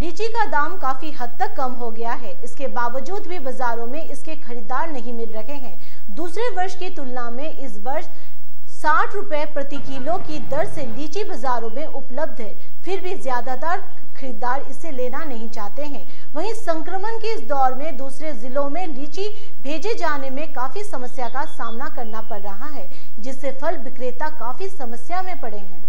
लीची का दाम काफ़ी हद तक कम हो गया है। इसके बावजूद भी बाजारों में इसके खरीदार नहीं मिल रहे हैं। दूसरे वर्ष की तुलना में इस वर्ष साठ रुपए प्रति किलो की दर से लीची बाजारों में उपलब्ध है। फिर भी ज़्यादातर खरीदार इसे लेना नहीं चाहते हैं। वहीं संक्रमण के इस दौर में दूसरे जिलों में लीची भेजे जाने में काफ़ी समस्या का सामना करना पड़ रहा है, जिससे फल विक्रेता काफ़ी समस्या में पड़े हैं।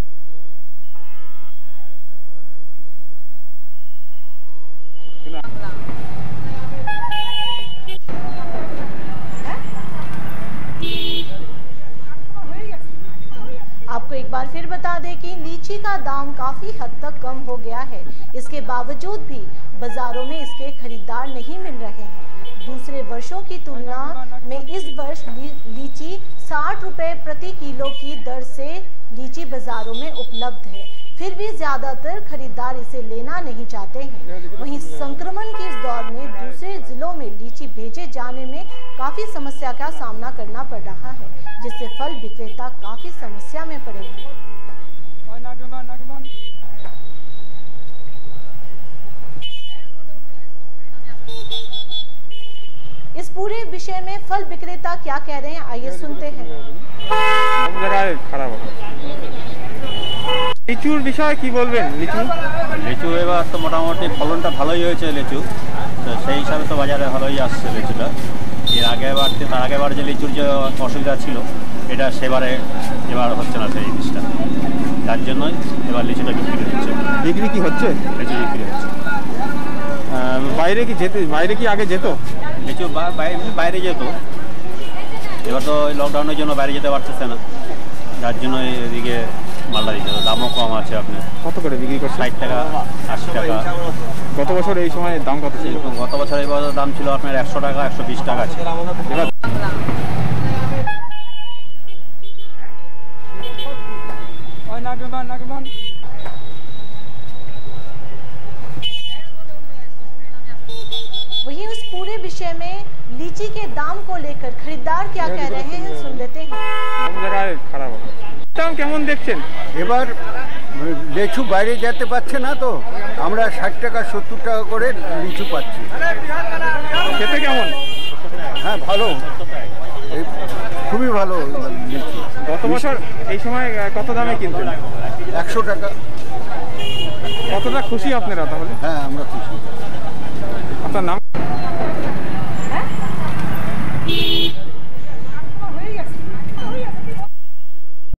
एक बार फिर बता दें कि लीची का दाम काफ़ी हद तक कम हो गया है। इसके बावजूद भी बाजारों में इसके खरीदार नहीं मिल रहे हैं। दूसरे वर्षों की तुलना में इस वर्ष लीची साठ रुपए प्रति किलो की दर से लीची बाजारों में उपलब्ध है। फिर भी ज़्यादातर खरीदार इसे लेना नहीं चाहते। काफी समस्या का सामना करना पड़ रहा है जिससे फल विक्रेता काफी समस्या में पड़े हैं इस पूरे विषय में फल विक्रेता क्या कह रहे हैं आइए सुनते हैं সব জায়গায় খারাপ হবে লিচুর বিষয়ে কি বলবেন লিচু লিচু এবার তো মোটামুটি ফলনটা ভালোই হয়েছে লিচু তো সেই হিসাবে তো বাজারে ভালোই আসছে লিচুটা এর আগেবার যে- তার আগেবার যে লিচুর যে অসুবিধা ছিল এটা সেবারে এবার হচ্ছে না সেই জিনিসটা। যার জন্যই এবার লিচুটা বিক্রি হচ্ছে। বিক্রি কি হচ্ছে? লিচু বিক্রি হচ্ছে। বাইরে কি যেতে বাইরে কি আগে যেত? লিচু বাইরে যেত। এবার তো ওই লকডাউনের জন্য বাইরে যেতে পারতেছে না। যার জন্য এদিকে মালটা দিতে হবে। দামও কম আছে আপনি কত করে বিক্রি করছে ষাট টাকা আশি টাকা গত বছর এই সময় দাম কত ছিল এরকম গত বছর এই বছর দাম ছিল আপনার একশো টাকা একশো বিশ টাকা ছিল এবার वहीं उस पूरे विषय में लीची के दाम को लेकर खरीदार क्या कह रहे हैं सुन लेते हैं দাম কেমন দেখছেন? এবার লিচু বাইরে যেতে পারছে না তো আমরা ষাট টাকা সত্তর টাকা করে লিচু পাচ্ছি। খেতে কেমন? হ্যাঁ ভালো। খুবই ভালো লিচু। গত বছর এই সময় কত দামে কিনতেন একশো টাকা। কতটা খুশি আপনারা তাহলে? হ্যাঁ আমরা খুশি। আপনার নাম?